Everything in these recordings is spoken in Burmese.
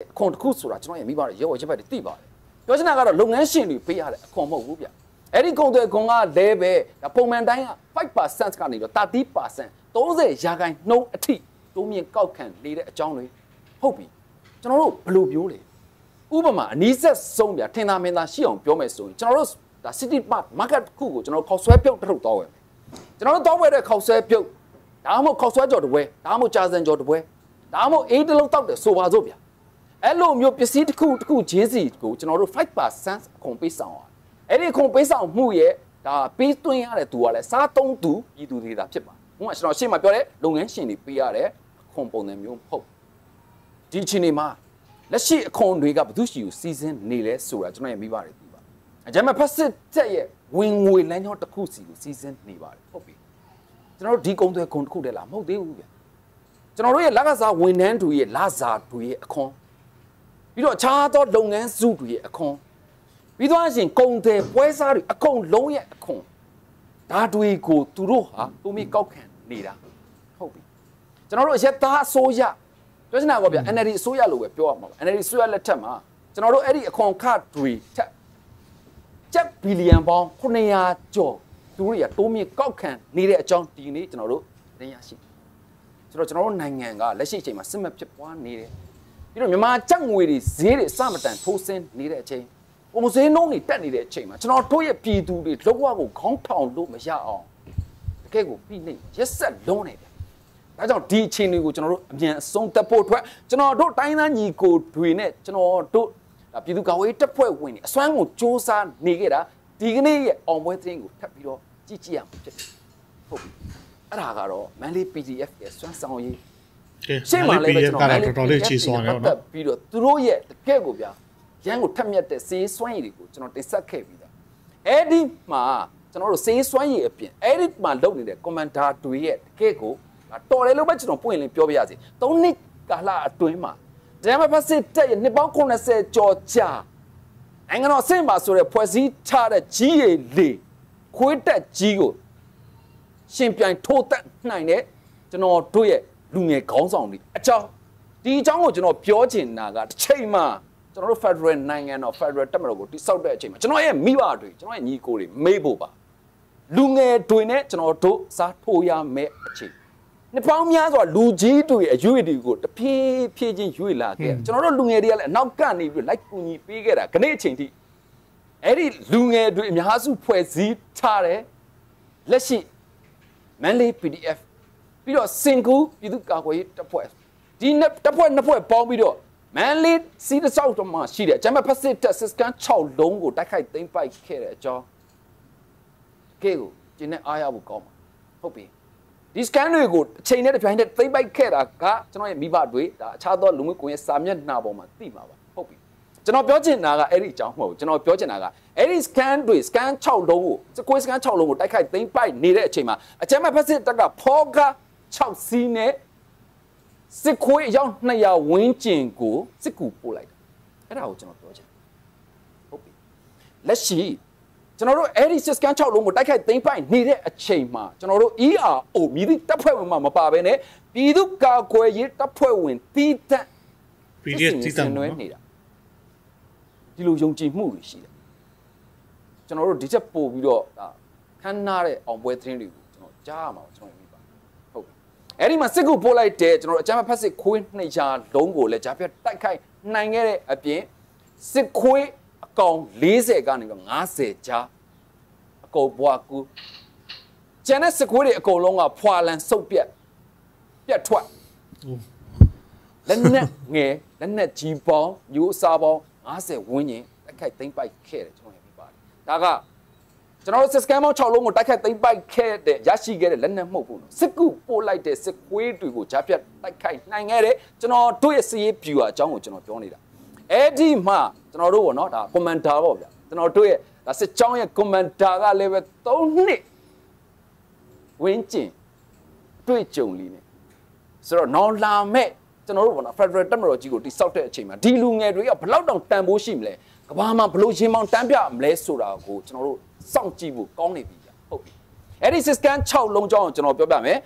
အခွန်တစ်ခုဆိုတာကျွန်တော်ရဲ့မိဘတွေရဲဝဲချက်ဘက်တွေသိပါတယ်ပြောချင်တာကတော့လုပ်ငန်းရှင်တွေပေးရတဲ့အခွန်မဟုတ်ဘူးဗျအဲ့ဒီကုန်သွယ်ခွန်ကလဲပဲဒါပုံမှန်တိုင်းက5%ကနေတော့30% 30ရာခိုင်နှုန်းအထိတိုးမြင့်ကောက်ခံနေတဲ့အကြောင်းတွေဟုတ်ပြီကျွန်တော်တို့ဘယ်လိုပြောလဲဥပမာအနီးဆက်ဆုံးဗျထင်သာမင်းသာရှိအောင်ပြောမယ်ဆိုရင်ကျွန်တော်တို့ဒါ city park market ခုကိုကျွန်တော်ခေါက်ဆွဲပြုတ်တစ်ထုပ်တော့ဝယ်ကျွန်တော်တို့တော့ဝယ်တဲ့ခေါက်ဆွဲပြုတ်ဒါမှမဟုတ်ခေါက်ဆွဲကြော်တစ်ပွဲဒါမှမဟုတ်ကြာစံကြော်တစ်ပွဲဒါမှမဟုတ်အေးတစ်လုံးတောက်တယ်ဆိုပါစို့ဗျ အဲ့လိုမျိုးပစ္စည်းတစ်ခုတစ်ခုချင်းစီကိုကျွန်တော်တို့5%အခွန်ပေးဆောင်ရအဲ့ဒီအခွန်ပေးဆောင်မှုရဲ့ဒါပေးသွင်းရတဲ့သူကလည်းစားသုံးသူပြည်သူတွေသာဖြစ်ပါဟိုကကျွန်တော်ရှေ့မှာပြောတဲ့လုပ်ငန်းရှင်တွေပေးရတဲ့အခွန်ပုံစံမျိုးမဟုတ်ဒီအချိန်ဒီမှာလက်ရှိအခွန်တွေကဘယ်သူရှိကိုစီစဉ်နေလဲဆိုတာကျွန်တော်ရဲ့မိဘတွေသိပါအကြမ်းမဲ့ဖက်စစ်တက်ရဲ့ဝင်ငွေလမ်းကြောင်းတစ်ခုစီကိုစီစဉ်နေပါတယ်ဟုတ်ပြီကျွန်တော်တို့ဒီကုန်းသွဲခွန်တစ်ခုတည်းလားမဟုတ်သေးဘူးဗျကျွန်တော်တို့ရဲ့လက်ကစားဝန်ထမ်းတွေရဲ့လစာတွေရဲ့အခွန် ပြီးတော့အခြားသောလုပ်ငန်းစုတွေရဲ့အခွန်ပြီးတော့အရှင်ကုန်တယ်ပွဲစားတွေအကုန်လုံးရဲ့အခွန်ဒါတွေကိုသူတို့ဟာပုံမိကောက်ခံနေတာဟုတ်ပြီကျွန်တော်တို့ရက်သားအစိုးရပြောချင်တာကောဗျ NLD အစိုးရလို့ပဲပြောရမှာပါ NLD အစိုးရလက်ထက်မှာကျွန်တော်တို့အဲ့ဒီအခွန်ခတွေထက်ကျပ်ဘီလီယံပေါင်း900ကျော်သူတို့ရတိုးမြင့်ကောက်ခံနေတဲ့အကြောင်းဒီနေ့ကျွန်တော်တို့တင်ရရှိဆိုတော့ကျွန်တော်တို့နိုင်ငံကလက်ရှိအချိန်မှာစစ်မှတ်ဖြစ်ပွားနေတယ် ပြီးတော့မြန်မာကျပ်ငွေတွေဈေးတွေအစမတန်ထိုးဆင်းနေတဲ့အချိန်ပုံစံနှုံးတွေတက်နေတဲ့အချိန်မှာကျွန်တော်တို့ရဲ့ပြည်သူတွေလောက်ဝကိုခေါင်းထောင်လို့မရအောင်တကယ်ကိုပြီးနေရက်ဆက်လုံးနေတယ်ဒါကြောင့်ဒီအချိန်တွေကိုကျွန်တော်တို့အမြန်အဆုံးသက်ဖို့အတွက်ကျွန်တော်တို့တိုင်းသားညီကိုတွေနဲ့ကျွန်တော်တို့ဒါပြည်သူ့ကာကွယ်ရေးတပ်ဖွဲ့ဝင်တွေအစွမ်းကုန်စ조사နေခဲ့တာဒီကနေ့ရဲ့အောင်ပွဲသတင်းကိုထပ်ပြီးတော့ကြည့်ကြည့်ရမှာဖြစ်တယ်ဟုတ်ပြီအဲ့ဒါကတော့ Manly PDF ရဲ့စွမ်းဆောင်ရည်ကဲ ရှင်းပါလေပဲကျွန်တော်ကတော့တော်တော်လေးချီစွာနေတော့နော်ပြီးတော့သူတို့ရဲ့တကယ့်ကိုဗျာရန်ကိုထက်မြက်တဲ့စေးစွမ်းရည်တွေကိုကျွန်တော်တင်ဆက်ခဲ့ပြီးသားအဲ့ဒီမှာကျွန်တော်တို့စေးစွမ်းရည်အပြင်အဲ့ဒီမှာလုပ်နေတဲ့ commander တွေရဲ့တကယ့်ကိုတော်တယ်လို့ပဲကျွန်တော်ပွင့်လင်းပြောပြရစီ၃နှစ်ကာလအတွင်းမှာဒရမဖက်စစ်တက်ရဲ့နှစ်ပေါင်း80ကျော်ကြာနိုင်ငံတော်အဆင့်ပါဆိုတဲ့ဖွဲ့စည်းထားတဲ့ကြီးရည်လေခွေးတက်ကြီးကိုရှင်ပြိုင်ထိုးတက်နိုင်တဲ့ကျွန်တော်တို့ရဲ့ လူငယ်ခေါင်းဆောင်တွေအကြောင်းဒီအကြောင်းကိုကျွန်တော်ပြောချင်တာကတစ်ချိန်မှာကျွန်တော်တို့ Federal နိုင်ငံတော် Federal တက်မတော်ကိုတိစောက်တဲ့အချိန်မှာကျွန်တော်ရဲ့မိဘတွေကျွန်တော်ရဲ့ညီကိုတွေမေးဖို့ပါလူငယ်တွေနဲ့ကျွန်တော်တို့စားထိုးရမယ့်အချိန်နှစ်ပေါင်းများစွာလူကြီးတွေအရွေတွေကိုတဖြည်းဖြည်းချင်းရွေလာခဲ့ကျွန်တော်တို့လူငယ်တွေကလည်းအနောက်ကနေပြီးလိုက်ကူညီပေးခဲ့တာခနေ့အချိန်ထိအဲ့ဒီလူငယ်တွေအများစုဖွဲ့စည်းထားတယ်လက်ရှိ Manly PDF ပြီးတော့စင်ကူပြည်သူ့ကာကွယ်ရေးတပ်ဖွဲ့ဒီနှစ်တပ်ဖွဲ့နှစ်ဖွဲ့ပေါင်းပြီးတော့ Manly စီးတဆောက်တော့မှရှိတယ်ဂျမဖက်စစ်တက်စစ်ကန်6လုံးကိုတိုက်ခိုက်သိမ်းပိုက်ခဲ့တဲ့အကြောင်းကဲကိုကျင်းနဲ့အားရဖို့ကောင်းပါဟုတ်ပြီဒီစကန်တွေကိုအချိန်နဲ့တစ်ပြိုင်နက်သိမ်းပိုက်ခဲ့တာကကျွန်တော်ရဲ့မိဘတွေဒါအခြားသောလူမှုကွန်ရက်စာမျက်နှာပေါ်မှာသိမှာပါဟုတ်ပြီကျွန်တော်ပြောချင်တာကအဲ့ဒီအကြောင်းမဟုတ်ဘူးကျွန်တော်ပြောချင်တာကအဲ့ဒီ scan တွေ scan 6လုံးကိုစကွေး scan 6လုံးကိုတိုက်ခိုက်သိမ်းပိုက်နေတဲ့အချိန်မှာအကြမ်းမဲ့ဖက်စစ်တက်ကဖောကာ 6စီးနဲ့စစ်ခွေးအယောက်200ဝန်းကျင်ကိုစစ်ကူပို့လိုက်တာအဲ့ဒါကိုကျွန်တော်ပြောချင်ဟုတ်ပြီလက်ရှိကျွန်တော်တို့အဲ့ဒီ scan 6လုံးကိုတိုက်ခိုက်သိမ်းပိုက်နေတဲ့အချိန်မှာကျွန်တော်တို့ ERO မြည်သည့်တပ်ဖွဲ့ဝင်မှမပါဘဲနဲ့ပြည်သူ့ကာကွယ်ရေးတပ်ဖွဲ့ဝင်တီးတန့် PDF တည်တံ့နွဲနော်နေတာဒီလိုယုံကြည်မှုတွေရှိတယ်ကျွန်တော်တို့ဒီချက်ပို့ပြီးတော့ဒါခန်းနာတဲ့အောင်ပွဲသတင်းတွေကိုကျွန်တော်ကြားရမှာပါကျွန်တော်မြင်ပါဟုတ်ပြီ အဲ့ဒီမှာစစ်ကူပို့လိုက်တဲ့ကျွန်တော်တို့အကြမ်းဖက်ဖက်စစ်ခွေးနှစ်ရာလုံးကိုလည်းဂျာပြတ်တိုက်ခိုက်နိုင်ခဲ့တဲ့အပြင်စစ်ခွေးအကောင်40ကနေပြီး50ကြားအကုန်ဘွားကူကျန်တဲ့စစ်ခွေးတွေအကုန်လုံးကဖွာလန်စုပ်ပြက်ပြက်ထွက်လက်နက်ငယ်လက်နက်ကြီးပေါင်းမျိုးအစားပေါင်း50ဝန်းကျင်တိုက်ခိုက်သိမ်းပိုက်ခဲ့တယ်ကျွန်တော်ပြပါတယ်ဒါက ကျွန်တော်တို့စစ်စကန်ပေါင်း6လုံးကိုတိုက်ခိုက်သိမ်းပိုက်ခဲ့တဲ့ရရှိခဲ့တဲ့လက်နက်မှုတ်ဖို့နော်စစ်ကူပို့လိုက်တဲ့စစ်ကွေးတွေကိုဂျာပြတ်တိုက်ခိုက်နိုင်ခဲ့တယ်ကျွန်တော်တို့ရဲ့စီးရေးဗျူဟာအကြောင်းကိုကျွန်တော်ပြောနေတာအဲ့ဒီမှာကျွန်တော်တို့ပေါ့နော်ဒါကွန်မန်ဒါပေါ့ဗျာကျွန်တော်တို့ရဲ့ဒါစစ်ကြောင်းရဲ့ကွန်မန်ဒါကလည်းပဲ3နှစ်ဝင်းကျင်တွေ့ကြုံလီနေဆိုတော့နောင်လာမဲ့ကျွန်တော်တို့ဘောနော် Federal တက်မတော်ကြီးကိုတိစောက်တဲ့အချိန်မှာဒီလူငယ်တွေကဘယ်လောက်တောင်တန်ဖိုးရှိမလဲကဘာမှာဘလို့ရင်မောင်တန်းပြမလဲဆိုတာကိုကျွန်တော်တို့ စောင့်ကြည့်ဖို့ကောင်းနေပြီဗျဟုတ်ပြီအဲ့ဒီ system 6လုံးကြောင်းကိုကျွန်တော်ပြောပြမယ်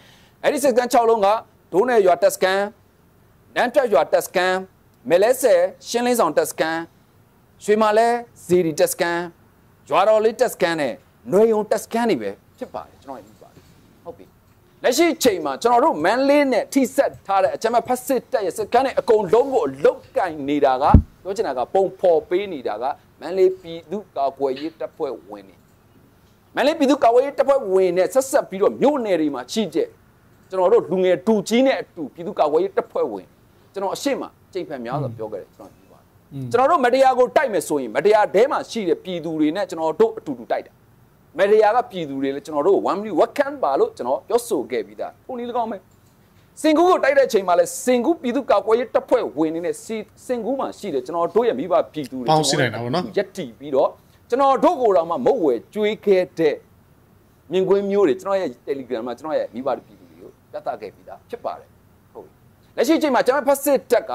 အဲ့ဒီ system 6လုံးကဒိုးနယ်ရွာတက်စကန်နန်းတက်ရွာတက်စကန်မဲလဲဆယ်ရှင်းလင်းဆောင်တက်စကန်ရွှေမာလဲဇီရီတက်စကန်ဂျွာတော်လေးတက်စကန်နဲ့ຫນွေယုံတက်စကန်တွေပဲဖြစ်ပါတယ်ကျွန်တော်ရပြီးပါတယ်ဟုတ်ပြီလက်ရှိချိန်မှာကျွန်တော်တို့မန်လေးနဲ့ထိဆက်ထားတဲ့အချမ်းမဖတ်စစ်တက်ရဲ့စကန်နဲ့အကုန်လုံးကိုအလုတ်ကင်နေတာကပြောချင်တာကပုံဖော်ပေးနေတာကမန်လေးပြည်သူ့ကာကွယ်ရေးတပ်ဖွဲ့ဝင်နေ မန်လေးပြည်သူ့ကာကွယ်ရေးတပ်ဖွဲ့ဝင်နဲ့ဆက်ဆက်ပြီးတော့မြို့နယ်တွေမှာရှိတဲ့ကျွန်တော်တို့လူငယ်တူကြီးနဲ့အတူပြည်သူ့ကာကွယ်ရေးတပ်ဖွဲ့ဝင်ကျွန်တော်အရှိမကြိတ်ဖန်များဆိုပြောခဲ့တယ်ကျွန်တော်ပြောပါတယ်ကျွန်တော်တို့မတရားကိုတိုက်မယ်ဆိုရင်မတရားတဲမှာရှိတဲ့ပြည်သူတွေနဲ့ကျွန်တော်တို့အတူတူတိုက်တာမတရားကပြည်သူတွေလည်းကျွန်တော်တို့1 minute what can ပါလို့ကျွန်တော်ပြောဆိုခဲ့ပြီးသားထုံနည်း၎င်းပဲစင်ကူကိုတိုက်တဲ့ချိန်မှာလဲစင်ကူပြည်သူ့ကာကွယ်ရေးတပ်ဖွဲ့ဝင်နေတဲ့စင်ကူမှာရှိတယ်ကျွန်တော်တို့ရဲ့မိဘပြည်သူတွေပေါင်းစည်းနိုင်တာပေါ့နော်ရက်တီပြီးတော့ ကျွန်တော်တို့ကိုယ်တော်မှမဟုတ်ဝယ်ကျွေးခဲ့တဲ့မြင်ကွင်းမျိုးတွေကျွန်တော်ရဲ့ Telegram မှာကျွန်တော်ရဲ့မိဘပြည်သူတွေကိုပြသခဲ့ပြီးသားဖြစ်ပါတယ်ဟုတ်ပြီလက်ရှိချိန်မှာကျွန်တော်ဖက်စစ်တက်က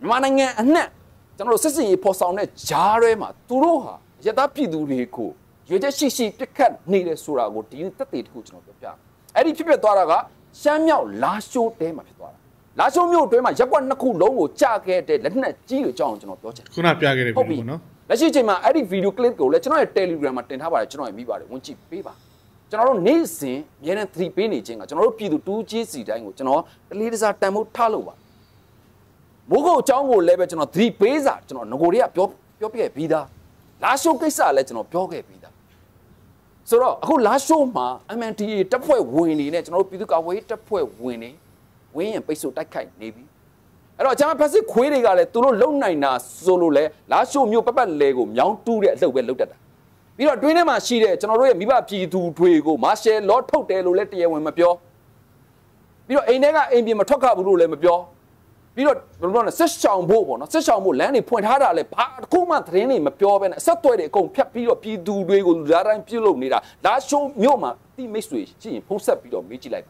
မြန်မာနိုင်ငံအနှံ့ကျွန်တော်တို့စစ်စင်ရေးပေါ်ဆောင်တဲ့ဂျားရဲမှာသူတို့ဟာရသပြည်သူတွေကိုရွေချက်ရှိရှိပြစ်ခတ်နေတယ်ဆိုတာကိုဒီတက်တေတခုကျွန်တော်ပြောပြအဲ့ဒီဖြစ်ဖြစ်သွားတာကရှမ်းမြောက်လာရှိုးတဲမှာဖြစ်သွားတာလာရှိုးမြို့အတွင်းမှာရက်ကွက်နှစ်ခုလုံးကိုကြာခဲ့တဲ့လက်နက်ကြီးတွေအကြောင်းကျွန်တော်ပြောချင်တယ်ခုနပြခဲ့တဲ့ဗီဒီယိုနော် လက်ရှိချိန်မှာအဲ့ဒီဗီဒီယိုကလစ်ကိုလည်းကျွန်တော်ရဲ့ Telegram မှာတင်ထားပါတယ်ကျွန်တော်ရဲ့မိပါတယ်ဝင်ကြည့်ပေးပါကျွန်တော်တို့နေ့စဉ်အများနဲ့သတိပေးနေခြင်းကကျွန်တော်တို့ပြည်သူတူးကြီးစီတိုင်းကိုကျွန်တော်တလေးတစားတန်ဖို့ထားလို့ပါမိုးကုတ်အကြောင်းကိုလည်းပဲကျွန်တော်သတိပေးစာကျွန်တော်ငကိုတွေကပြောပြောပြပြီးသားလာရှိုးကိစ္စလည်းကျွန်တော်ပြောခဲ့ပြီးသားဆိုတော့အခုလာရှိုးမှာ MNDA တပ်ဖွဲ့ဝင်နေနဲ့ကျွန်တော်တို့ပြည်သူ့ကာကွယ်ရေးတပ်ဖွဲ့ဝင်နေဝင်းရင်ပိတ်ဆို့တိုက်ခိုက်နေပြီ အဲ့တော့အချမ်းဖက်စစ်ခွေးတွေကလည်းသူတို့လုံနိုင်တာဆိုလို့လဲလာရှိုးမျိုးပပတ်လဲကိုမြောင်းတူးတဲ့အလုပ်ပဲလုပ်တတ်တာပြီးတော့တွင်းထဲမှာရှိတဲ့ကျွန်တော်တို့ရဲ့မိဘပြည်သူတွေကိုမာရှယ်လောထုတ်တယ်လို့လည်းတရားဝင်မပြောပြီးတော့အိမ်ထဲကအိမ်ပြင်မထွက်ခဘူးလို့လည်းမပြောပြီးတော့ဘယ်လိုပြောလဲစစ်ရှောင်ဖို့ပေါ့နော်စစ်ရှောင်ဖို့လမ်းတွေဖွင့်ထားတာလဲဘာတစ်ခုမှသတင်းတွေမပြောဘဲနဲ့အဆက်သွယ်တွေအကုန်ဖြတ်ပြီးတော့ပြည်သူတွေကိုလူသားတိုင်းပြုတ်လုပ်နေတာလာရှိုးမြို့မှာတိမိတ်ဆွေရှိရင်ဖုံးဆက်ပြီးတော့မေးကြည့်လိုက်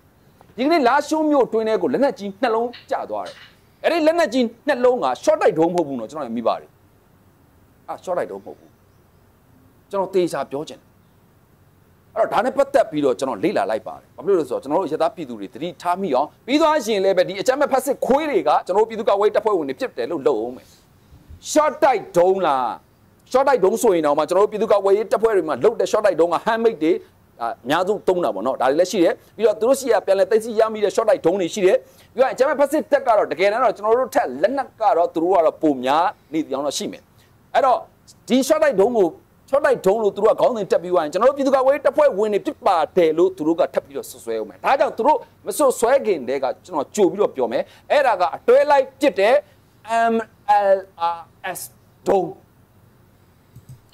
ဒီကနေ့လာရှိုးမြို့တွင်းထဲကိုလက်နက်ကြီးနှလုံးကျသွားတယ် အဲ့ဒီလက်နက်ကြီးနှလုံးက short တိုက်ဒုံးမဟုတ်ဘူးနော်ကျွန်တော်မိပါတယ်အာ short တိုက်ဒုံးမဟုတ်ဘူးကျွန်တော်တေချာပြောချင်တယ်အဲ့တော့ဒါနဲ့ပတ်သက်ပြီးတော့ကျွန်တော်လေ့လာလိုက်ပါတယ်ဘာဖြစ်လို့လဲဆိုတော့ကျွန်တော်တို့ရသပြည်သူတွေတတိထားမိအောင်ပြီးသွားရင်လည်းပဲဒီအကြမ်းမဲ့ဖက်စစ်ခွေးတွေကကျွန်တော်တို့ပြည်သူ့ကာကွယ်တပ်ဖွဲ့ဝင်တွေဖြစ်တယ်လို့လုပ်အောင်မယ် short တိုက်ဒုံးလား short တိုက်ဒုံးဆိုရင်တော့မှကျွန်တော်တို့ပြည်သူ့ကာကွယ်ရေးတပ်ဖွဲ့တွေမှာလုပ်တဲ့ short တိုက်ဒုံးက handmade တွေ အများစုသုံးတာပေါ့နော်ဒါတွေလည်းရှိတယ်ပြီးတော့သူတို့ရှိရပြန်လဲသိသိရမိတဲ့ short တိုက်ဒုံးတွေရှိတယ်ပြီးတော့အကြမ်းမဲ့ဖက်စစ်တက်ကတော့တကယ်တမ်းတော့ကျွန်တော်တို့ထက်လက်နက်ကတော့သူတို့ကတော့ပုံများနေတောင်တော့ရှိမယ်အဲ့တော့ဒီ short တိုက်ဒုံးကိုချော့လိုက်ဒုံလို့သူတို့ကခေါင်းစဉ်တက်ပြီးသွားရင်ကျွန်တော်တို့ပြည်သူ့ကာကွယ်ရေးတပ်ဖွဲ့ဝင်တွေဖြစ်ပါတယ်လို့သူတို့ကထပ်ပြီးတော့ဆွဆွဲအောင်မယ်ဒါကြောင့်သူတို့မဆွဆွဲခင်တည်းကကျွန်တော်ကြိုပြီးတော့ပြောမယ်အဲ့ဒါကအတွဲလိုက်ပြစ်တဲ့ MLRS ဒုံ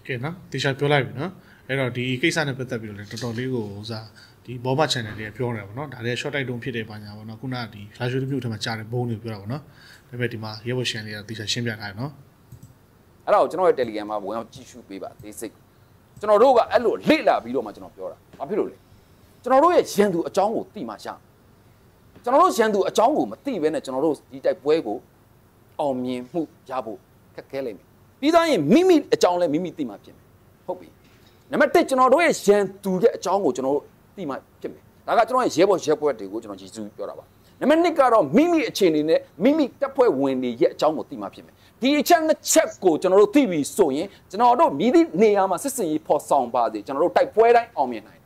ကဲနော်တေချာပြောလိုက်ပြီနော် အဲ့တော့ဒီကိစ္စနဲ့ပတ်သက်ပြီးတော့လည်းတော်တော်လေးကိုဥစားဒီဘောမ channel တွေပြောနေတယ်ဗောနော်ဒါလည်း short တိုက်တုံးဖြစ်တယ်ပါညာဗောနော်ခုနကဒီလာရှိုးမျိုးထဲမှာကြားတဲ့ဘုံတွေပြောတာဗောနော်ဒါပေမဲ့ဒီမှာရဲဘော်ရှင်လေးကတေချာရှင်းပြထားတယ်နော်အဲ့ဒါကိုကျွန်တော်ရဲ့ Telegram မှာဝင်အောင်ကြည့်ရှုပေးပါသေးစိတ်ကျွန်တော်တို့ကအဲ့လိုလေ့လာပြီးတော့မှကျွန်တော်ပြောတာဘာဖြစ်လို့လဲကျွန်တော်တို့ရဲ့ရန်သူအကြောင်းကိုသိမှရကျွန်တော်တို့ရန်သူအကြောင်းကိုမသိဘဲနဲ့ကျွန်တော်တို့ဒီတိုက်ပွဲကိုအောင်မြင်မှုရဖို့ခက်ခဲလိမ့်မယ်ပြီးသားရင်မိမိအကြောင်းလဲမိမိသိမှဖြစ်မယ်ဟုတ်ပြီ နံပါတ်1ကျွန်တော်တို့ရဲ့ရန်သူရဲ့အကြောင်းကိုကျွန်တော်တို့သိမှဖြစ်မယ်ဒါကကျွန်တော်ရဲ့ရဲဘော်ရဲဘွက်တွေကိုကျွန်တော်ယေရှုပြောတာပါနံပါတ်2ကတော့မိမိအခြေအနေနဲ့မိမိတပ်ဖွဲ့ဝင်တွေရဲ့အကြောင်းကိုသိမှဖြစ်မယ်ဒီအချက်နှစ်ချက်ကိုကျွန်တော်တို့သိပြီဆိုရင်ကျွန်တော်တို့မြည်သည့်နေရာမှာစစ်စင်ရေးဖော်ဆောင်ပါစေကျွန်တော်တို့တိုက်ပွဲတိုင်းအောင်မြင်နိုင်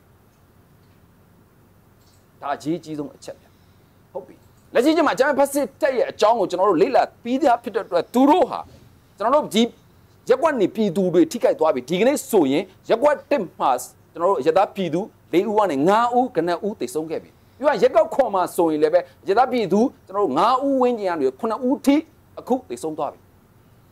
ဒါအကြီးကြီးဆုံးအချက်ပြဟုတ်ပြီလက်ရှိချိန်မှာဂျမ်ဖက်စစ်တက်ရဲ့အကြောင်းကိုကျွန်တော်တို့လေ့လာပြီးသားဖြစ်တဲ့အတွက်သူတို့ဟာကျွန်တော်တို့ဒီ ရက်ကွက်နေပြည်သူတွေထိခိုက်သွားပြီဒီကနေ့ဆိုရင်ရက်ကွက်တစ်မှာကျွန်တော်တို့ရသားပြည်သူ၄ဦးကနေ9ဦးကနဦးတိတ်ဆုံးခဲ့ပြီပြီးတော့ရက်ကောက်ခွန်မှာဆိုရင်လည်းပဲရသားပြည်သူကျွန်တော်တို့9ဦးဝန်းကျင်ကနေ9ဦးထိအခုတိတ်ဆုံးသွားပြီ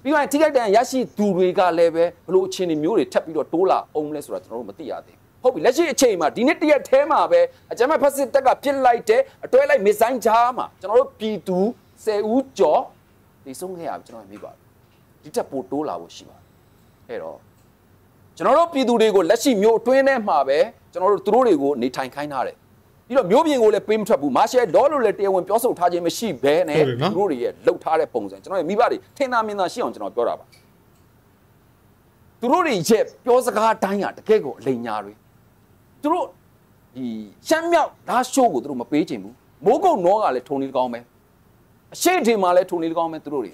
ပြီးတော့ထိခိုက်တဲ့ရရှိသူတွေကလည်းပဲဘလို့အခြေအနေမျိုးတွေထပ်ပြီးတော့တိုးလာအောင်လဲဆိုတာကျွန်တော်တို့မသိရသေးဘူးဟုတ်ပြီလက်ရှိအချိန်မှာဒီနေ့တရက်ထဲမှာပဲအကြမ်းဖက်ဖက်စစ်တပ်ကပြစ်လိုက်တဲ့အတွဲလိုက်မစ်ဇိုင်းဂျားမှာကျွန်တော်တို့ပြည်သူ10ဦးကျော်ဒီဆုံးခဲ့ရပြီကျွန်တော်မြင်ပါ ဒီတက်ပိုတိုးလာဖို့ရှိပါတယ်အဲ့တော့ကျွန်တော်တို့ပြည်သူတွေကိုလက်ရှိမျိုးအတွင်းထဲမှာပဲကျွန်တော်တို့သူတို့တွေကိုနေထိုင်ခိုင်းထားတယ်ပြီးတော့မျိုးပြင်ကိုလည်းပေးမထွက်ဘူးမာရှယ်လောလို့လည်းတရားဝင်ပြောဆိုထားခြင်းမရှိဘဲနဲ့သူတို့တွေရဲ့လှုပ်ထားတဲ့ပုံစံကျွန်တော်ရဲ့မိဘတွေထင်သာမြင်သာရှိအောင်ကျွန်တော်ပြောတာပါသူတို့တွေရဲ့ပြောစကားတိုင်းကတကယ့်ကိုအလိမ်ညာတွေသူတို့ဒီရှမ်းမြောက်ဓာတ်ရှိုးကိုသူတို့မပေးချင်ဘူးမိုးကုတ်နောကလည်းထုံနေကောင်းပဲအရှိန်ထင်မှာလည်းထုံနေကောင်းပဲသူတို့တွေ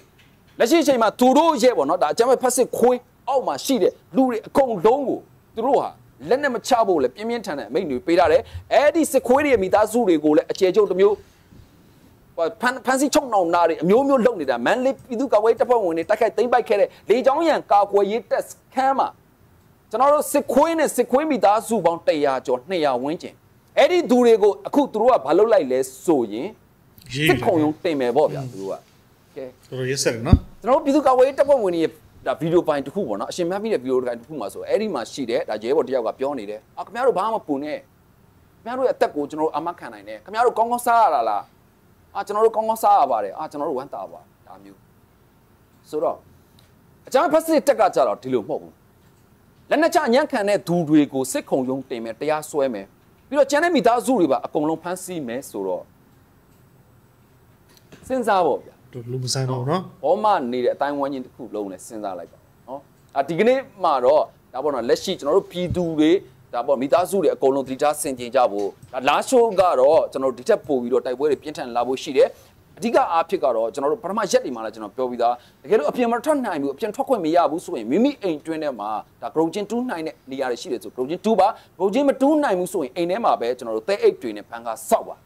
လက်ရှိအချိန်မှာသူတို့ရဲ့ပေါ့နော်ဒါအကြမ်းဖက်စစ်ခွေးအောက်မှာရှိတဲ့လူတွေအကုန်လုံးကိုသူတို့ဟာလက်နဲ့မချဖို့လဲပြင်းပြင်းထန်ထန်အမိန့်တွေပေးထားတယ်အဲ့ဒီစစ်ခွေးတွေရဲ့မိသားစုတွေကိုလည်းအခြေချုပ်တစ်မျိုးဖန်ဖန်စီချုံနောင်နာတွေအမျိုးမျိုးလုပ်နေတာမန်လေးပြည်သူ့ကာကွယ်တပ်ဖွဲ့ဝင်တွေတိုက်ခိုက်သိမ်းပိုက်ခဲ့တဲ့လေကြောင်းရန်ကာကွယ်ရေးတက်စခန်းမှာကျွန်တော်တို့စစ်ခွေးနဲ့စစ်ခွေးမိသားစုပေါင်း100ကျော်200ဝန်းကျင်အဲ့ဒီသူတွေကိုအခုသူတို့ကဘာလုပ်လိုက်လဲဆိုရင်ရေးစစ်ခုံရုံးတင်မယ်ပေါ့ဗျာသူတို့က ကဲတော်တော်ရက်ဆက်တယ်နော်ကျွန်တော်တို့ပြည်သူ့ကာကွယ်ရေးတပ်ဖွဲ့ဝင်တွေရဲ့ဒါဗီဒီယိုပိုင်းတစ်ခုပေါ့နော်အရှင်မတ်ပြီးတဲ့ဗီဒီယိုတိုင်းတစ်ခုမှာဆိုအဲ့ဒီမှာရှိတဲ့ဒါရဲဘော်တစ်ယောက်ကပြောနေတယ်အာခင်ဗျားတို့ဘာမှမပူနဲ့ခင်ဗျားတို့ရဲ့အသက်ကိုကျွန်တော်တို့အမခံနိုင်တယ်ခင်ဗျားတို့ကောင်းကောင်းစားရတာလားအာကျွန်တော်တို့ကောင်းကောင်းစားရပါတယ်အာကျွန်တော်တို့ဝမ်းသာပါဒါမျိုးဆိုတော့အကြမ်းဖက်စစ်တက်ကကြတော့ဒီလိုမဟုတ်ဘူးလက်နက်ချအညံ့ခံတဲ့ဒူတွေကိုစစ်ခုံရုံးတင်မယ်တရားစွဲမယ်ပြီးတော့ကျန်တဲ့မိသားစုတွေပါအကုန်လုံးဖမ်းဆီးမယ်ဆိုတော့စဉ်းစားပေါ့ဗျာတို့ လူမဆိုင်တော့ဘူးနော်ဘောမနေတဲ့အတိုင်းဝန်းကျင်တစ်ခုလုံးနဲ့စဉ်းစားလိုက်ပါနော်အာဒီကနေ့မှာတော့ဒါပေါ့နော်လက်ရှိကျွန်တော်တို့ပြည်သူတွေဒါပေါ့မိသားစုတွေအကုန်လုံးဒီသားဆင်ကျင်ကြဖို့ဒါလာရှိုးကတော့ကျွန်တော်တို့ဒီထက်ပိုပြီးတော့တိုက်ပွဲတွေပြင်းထန်လာဖို့ရှိတယ်အဓိကအားဖြစ်ကတော့ကျွန်တော်တို့ပထမရက်တွေမှာလည်းကျွန်တော်ပြောပြီးသားတကယ်လို့အပြင်မထွက်နိုင်ဘူးအပြင်ထွက်ခွင့်မရဘူးဆိုရင်မိမိအိမ်တွင်းထဲမှာဒါ groujin တူးနိုင်တဲ့နေရာတွေရှိတယ်ဆို groujin တူးပါ groujin မတူးနိုင်ဘူးဆိုရင်အိမ်ထဲမှာပဲကျွန်တော်တို့သဲအိတ်တွေနဲ့ဘန်ကာဆောက်ပါ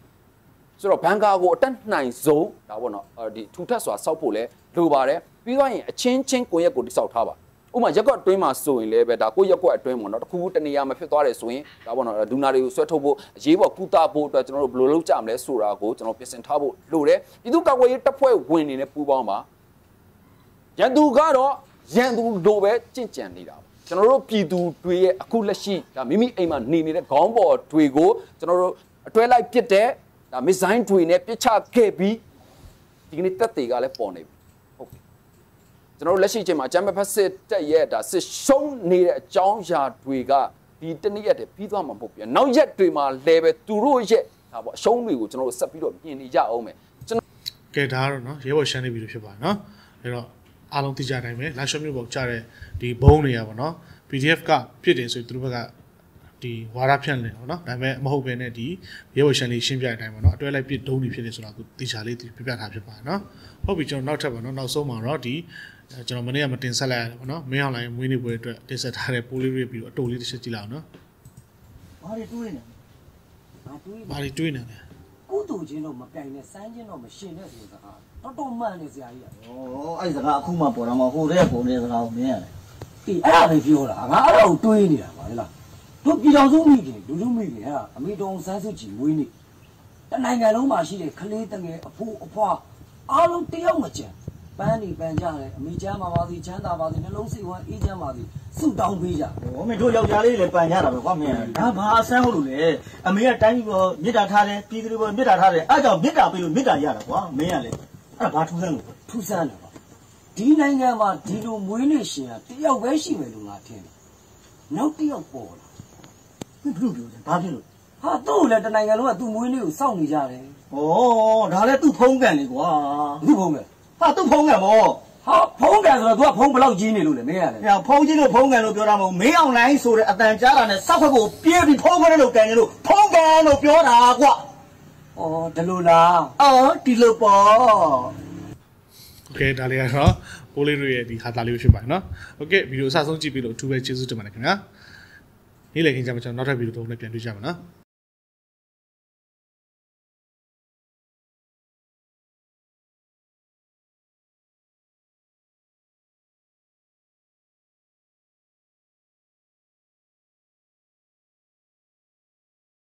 ဆိုတော့ဘန်ကာကိုအတက်နိုင်ဆုံးဒါပေါ့နော်ဒီထူထပ်စွာစောက်ဖို့လဲလိုပါတယ်ပြီးသွားရင်အချင်းချင်းကိုရက်ကိုတိစောက်ထားပါဥပမာရက်ကွက်အတွင်းမှာဆိုရင်လည်းပဲဒါကိုရက်ကွက်အတွင်းပေါ့နော်တခုခုတနေရာမှာဖြစ်သွားတယ်ဆိုရင်ဒါပေါ့နော်ဒူနာတွေကိုဆွဲထုတ်ဖို့အရေးပေါ်ကုသဖို့အတွက်ကျွန်တော်တို့ဘယ်လိုလုပ်ကြမလဲဆိုတာကိုကျွန်တော်ပြင်ဆင်ထားဖို့လိုတယ်ပြည်သူ့ကာကွယ်ရေးတပ်ဖွဲ့ဝင်တွေနဲ့ပူးပေါင်းပါရန်သူကတော့ရန်သူလိုပဲကြင့်ကြံနေတာပေါ့ကျွန်တော်တို့ပြည်သူတွေရဲ့အခုလက်ရှိဒါမိမိအိမ်မှာနေနေတဲ့ခေါင်းပေါ်တွေကိုကျွန်တော်တို့အတွဲလိုက်ပစ်တဲ့ ဒါမစ်ဇိုင်းတွေနဲ့ပစ်ချခဲ့ပြီးဒီကနေ့တက်တွေကလည်းပေါ်နေပြီဟုတ်ကဲ့ကျွန်တော်တို့လက်ရှိအချိန်မှာဂျမ်ဘတ်ဖက်စစ်တက်ရဲ့ဒါစစ်ရှုံးနေတဲ့အကြောင်းအရာတွေကဒီတနည်းရက်တည်းပြီးသွားမှာမဟုတ်ပြန်နောက်ရက်တွေမှာလည်းပဲသူတို့ရဲ့ဒါပေါ့အရှုံးတွေကိုကျွန်တော်တို့ဆက်ပြီးတော့မြင်နေကြအောင်မယ်ကျွန်တော်ကဲဒါကတော့နော်ရဲဘော်ရှမ်းနေပြီလို့ဖြစ်ပါတယ်နော်အဲ့တော့အားလုံးသိကြတိုင်းပဲလာရှော့မျိုးပေါ်ကြားတဲ့ဒီဘုံတွေကပေါ့နော် PDF ကဖြစ်တယ်ဆိုရင်သူတို့ဘက်က ဒီဝါရဖြန့်လင်ပေါ့နော်ဒါပေမဲ့မဟုတ်ဘဲနဲ့ဒီရဲဘော်ရှမ်းလေးရှင်းပြတဲ့အတိုင်းပေါ့နော်အတွဲလိုက်ပြစ်ဒုံးနေဖြစ်နေဆိုတာကိုသိချာလေးပြပြထားဖြစ်ပါတယ်နော်ဟုတ်ပြီကျွန်တော်နောက်ထပ်ပေါ့နော်နောက်ဆုံးမှာတော့ဒီကျွန်တော်မနေ့ကမတင်ဆက်လိုက်ရတယ်ပေါ့နော်မင်းအောင်လိုင်းမွေးနေ့ပွဲအတွက်တင်ဆက်ထားတဲ့ပိုးလေးတွေပြီးတော့အတူလေးတစ်ချက်ကြည့်လိုက်အောင်နော်ဘာတွေတွေးနေလဲငါတွေးဘာတွေတွေးနေလဲကုတူချင်းတော့မပြိုင်နဲ့စမ်းချင်းတော့မရှင်နဲ့ဆိုတဲ့စကားတော်တော်မှန်နေစရာကြီးอ่ะ။ဩအဲ့ဒီစကားအခုမှပေါ်တော့မှဟိုတဲ့ပုံတဲ့စကားကိုမင်းရတယ်အေးအဲ့ဒါပဲပြောတာငါအဲ့ဒါကိုတွေးနေတာပါလေလား တို့ပြည်တော်စုမိခင်လူလူမိခင်ဟာအမေတော်စန်းစုကြည်မွေးနေ့တနိုင်ငံလုံးမှာရှိတဲ့ကလေးတငယ်အဖိုးအဖွားအားလုံးတယောက်မကျန်ပန်းနေပန်းကြတယ်အမိချမ်းပါပါစီချမ်းသာပါစီနှလုံးစိတ်ဝမ်းအေးချမ်းပါစီဆုတောင်းပေးကြ။ဟောမင်းတို့ယောက်ျားလေးလည်းပန်ကြတာပဲကွာမင်း။ဒါဘာအဆန်းဟုတ်လို့လဲ။အမေကတိုင်းပြီးတော့မေတ္တာထားတယ်ပြည်သူတွေပေါ်မေတ္တာထားတယ်အဲ့ကြောင့်မေတ္တာပေးလို့မေတ္တာရတာကွာမင်းကလည်းအဲ့ဒါဘာထူးဆန်းလို့ထူးဆန်းတယ်ပါဒီနိုင်ငံမှာဒီလိုမွေးနေ့ရှင်ကတယောက်ပဲရှိမယ်လို့ငါထင်တယ်နောက်တယောက်ပေါ်လာ မင်းဘလို့ပြောတယ်ဘာဖြစ်လို့ ဟာသူ့ကိုလည်းတနိုင်ငံလုံးကသူ့မွေးနေ့ကိုစောင့်နေကြတယ် ။ဩဒါလည်းသူ့ဖုံးကန်လေကွာ လူဖုံးမယ် ။ဟာသူ့ဖုံးကန်ဗော ဟာဖုံးကန်ဆိုတော့ तू ကဖုံးဘယ်လောက်ကြီးနေလို့လဲမင်းရတယ် ။ဟဲ့ဖုံးကြီးလို့ဖုံးကန်လို့ပြောတာမဟုတ်မင်းအောင်လိုင်းဆိုတဲ့အတန်ကြားတာနဲ့စောက်ခွက်ကိုပြေးပြီးဖုံးခွက်လို့ကန်နေလို့ဖုံးကန်လို့ပြောတာကွာ ။အော်ဒီလိုလား ။အော်ဒီလိုပေါ့ โอเคဒါလေးကတော့ပိုးလေးတွေရဲ့ဒီဟာတာလေးပဲဖြစ်ပါတယ်เนาะโอเคဗီဒီယိုအစဆုံးကြည့်ပြီးလို့အထူးပဲကျေးဇူးတင်ပါတယ်ခင်ဗျာ နေ့လည်ခင်းကြမှာကျွန်တော်နောက်ထပ်ဗီဒီယိုတစ်ခုနဲ့ပြန်တွေ့ကြပါမယ်နော်